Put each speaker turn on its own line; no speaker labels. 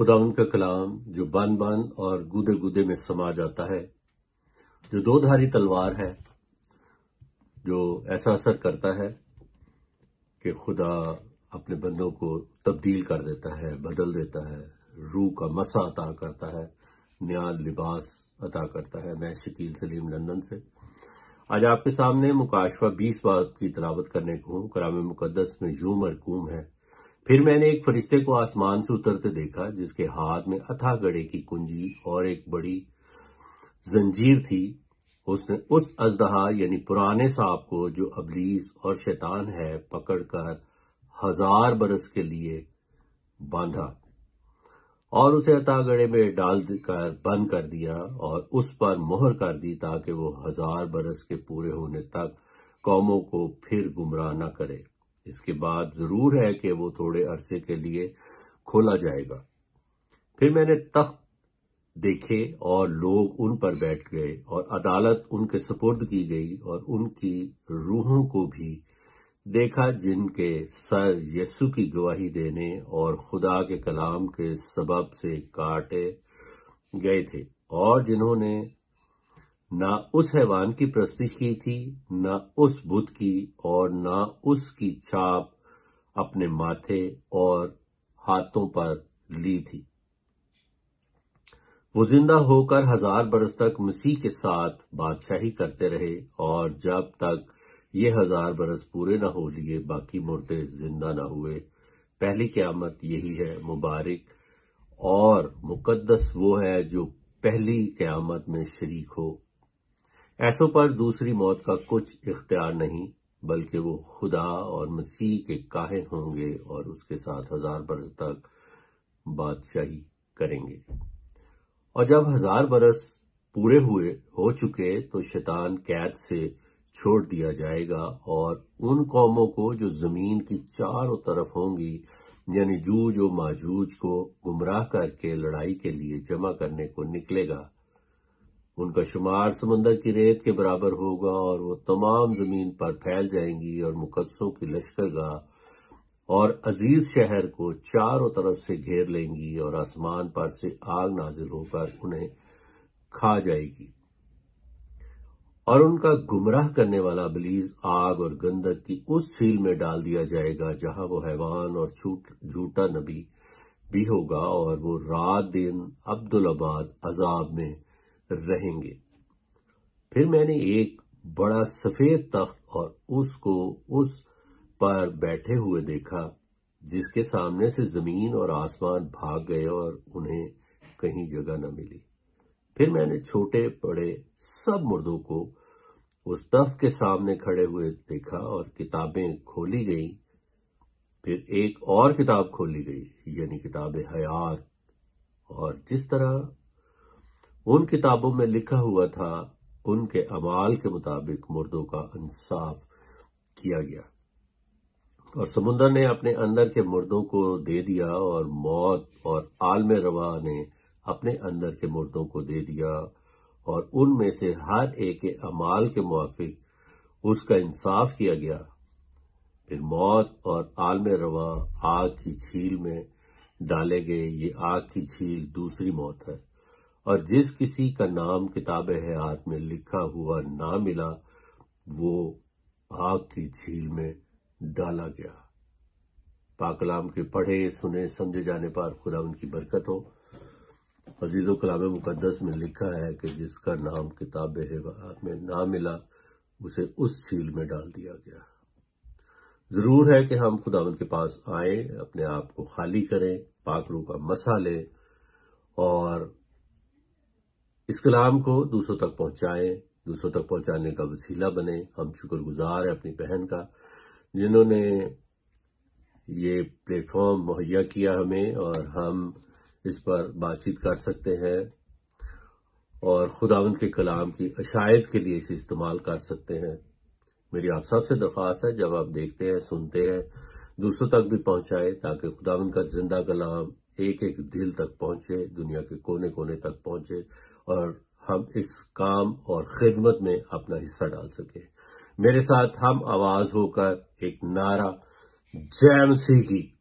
खुदा उनका कलाम जो बन बन और गुदे गुदे में समा जाता है, जो दो धारी तलवार है, जो ऐसा असर करता है कि खुदा अपने बंदों को तब्दील कर देता है, बदल देता है, रूह का मसा अता करता है नया लिबास अता करता है, मैं शकील सलीम लंदन से। आज आपके सामने मुकाशवा बीस बात की तलावत करने को हूँ। कराम मुकदस में यूँ मरकूम है। फिर मैंने एक फरिश्ते को आसमान से उतरते देखा, जिसके हाथ में अथा गड़े की कुंजी और एक बड़ी जंजीर थी। उसने उस अजदहा यानी पुराने सांप को, जो अबलीस और शैतान है, पकड़कर हज़ार बरस के लिए बांधा और उसे अतागड़े में डाल कर बंद कर दिया और उस पर मोहर कर दी, ताकि वो हज़ार बरस के पूरे होने तक कौमों को फिर गुमराह न करे। इसके बाद ज़रूर है कि वो थोड़े अरसे के लिए खोला जाएगा। फिर मैंने तख्त देखे और लोग उन पर बैठ गए और अदालत उनके सुपुर्द की गई और उनकी रूहों को भी देखा जिनके सर यस्सु की गवाही देने और खुदा के कलाम के सबब से काटे गए थे और जिन्होंने न उस हैवान की प्रस्तिश की थी, न उस बुत की और ना उसकी छाप अपने माथे और हाथों पर ली थी। वो ज़िंदा होकर हज़ार बरस तक मसीह के साथ बादशाही करते रहे और जब तक ये हज़ार बरस पूरे न हो लिए, बाकी मुर्दे ज़िंदा न हुए। पहली क्यामत यही है, मुबारक। और मुकद्दस वो है जो पहली क्यामत में शरीक हो। ऐसों पर दूसरी मौत का कुछ इख्तियार नहीं, बल्कि वो खुदा और मसीह के काहिन होंगे और उसके साथ हज़ार बरस तक बादशाही करेंगे। और जब हज़ार बरस पूरे हुए, हो चुके तो शैतान कैद से छोड़ दिया जाएगा और उन कौमों को जो ज़मीन की चारों तरफ़ होंगी, यानी जूज और माजूज को गुमराह करके लड़ाई के लिए जमा करने को निकलेगा। उनका शुमार समंदर की रेत के बराबर होगा और वो तमाम ज़मीन पर फैल जाएँगी और मुकदसों की लश्करगाह और अज़ीज़ शहर को चारों तरफ़ से घेर लेंगी और आसमान पर से आग नाजिल होकर उन्हें खा जाएगी। और उनका गुमराह करने वाला बलीज आग और गंदक की उस सील में डाल दिया जाएगा जहाँ वो हैवान और झूठा नबी भी होगा और वो रात दिन अब्दुलाबाद अजाब में रहेंगे। फिर मैंने एक बड़ा सफ़ेद तख्त और उसको उस पर बैठे हुए देखा, जिसके सामने से ज़मीन और आसमान भाग गए और उन्हें कहीं जगह न मिली। फिर मैंने छोटे बड़े सब मुर्दों को उस तख्त के सामने खड़े हुए देखा और किताबें खोली गई। फिर एक और किताब खोली गई, यानी किताब हयात। और जिस तरह उन किताबों में लिखा हुआ था, उनके अमाल के मुताबिक मुर्दों का इंसाफ किया गया। और समुद्र ने अपने अंदर के मुर्दों को दे दिया और मौत और आलम रवा ने अपने अंदर के मुर्दों को दे दिया। और उनमें से हर एक के अमाल के मुआफिक उसका इंसाफ किया गया। फिर मौत और आलम रवा आग की झील में डाले गए। ये आग की झील दूसरी मौत है। और जिस किसी का नाम किताब हयात में लिखा हुआ ना मिला, वो आग की झील में डाला गया। पाकलाम के पढ़े, सुने, समझे जाने पर खुदा उनकी बरकत हो। अजीज़ो कलाम मुकदस में लिखा है कि जिसका नाम किताब हयात में ना मिला, उसे उस झील में डाल दिया गया। ज़रूर है कि हम खुदावंद के पास आए, अपने आप को खाली करें पाकरू का मसा लें और इस कलाम को दूसरों तक पहुंचाएँ, दूसरों तक पहुँचाने का वसीला बने। हम शुक्रगुजार हैं अपनी बहन का, जिन्होंने ये प्लेटफॉर्म मुहैया किया हमें और हम इस पर बातचीत कर सकते हैं और खुदावंद के कलाम की अशायद के लिए इसे इस्तेमाल कर सकते हैं। मेरी आप सबसे दरख्वास्त है, जब आप देखते हैं, सुनते हैं, दूसरों तक भी पहुँचाए ताकि खुदावंद का ज़िंदा कलाम एक एक दिल तक पहुँचे, दुनिया के कोने कोने तक पहुँचे और हम इस काम और खिदमत में अपना हिस्सा डाल सके। मेरे साथ हम आवाज़ होकर एक नारा जैम सी की